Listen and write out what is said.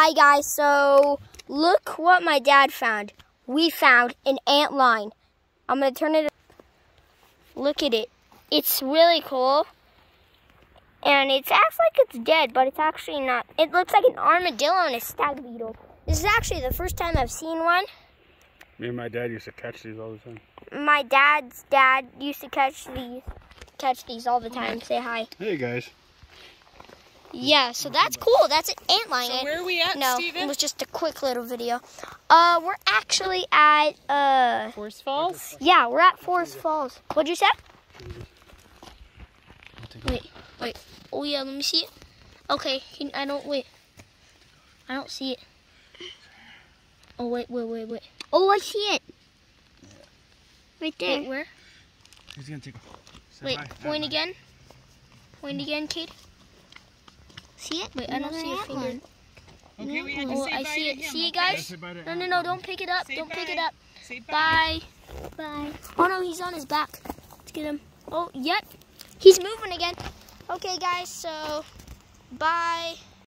Hi guys, so look what my dad found. We found an ant line. I'm gonna turn it. Look at it. It's really cool. And it acts like it's dead, but it's actually not. It looks like an armadillo and a stag beetle. This is actually the first time I've seen one. Me and my dad used to catch these all the time. My dad's dad used to catch these catch these all the time. Say hi. Hey guys. Yeah, so that's cool. That's an ant line. So where are we at, no, Steven? it was just a quick little video. Uh, we're actually at uh, Forest Falls? yeah, we're at Forest Falls. What'd you say? Wait, wait. Oh yeah, let me see it. Okay, can- I don't wait. I don't see it. Oh wait, wait, wait, wait. Oh, I see it. Right there. Wait, where? He's gonna take a. Wait, hi. point again. Point again, Kate. See it? Wait, I don't see your finger. Okay, we had to Oh, say I bye see to it. him, See you guys? Say bye to No, no, no, don't pick it up. Say don't pick it up. Say bye. Bye. Bye. Oh no, he's on his back. Let's get him. Oh, yep. He's moving again. Okay, guys, so bye.